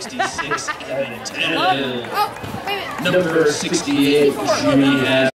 66, Number 68, Jimmy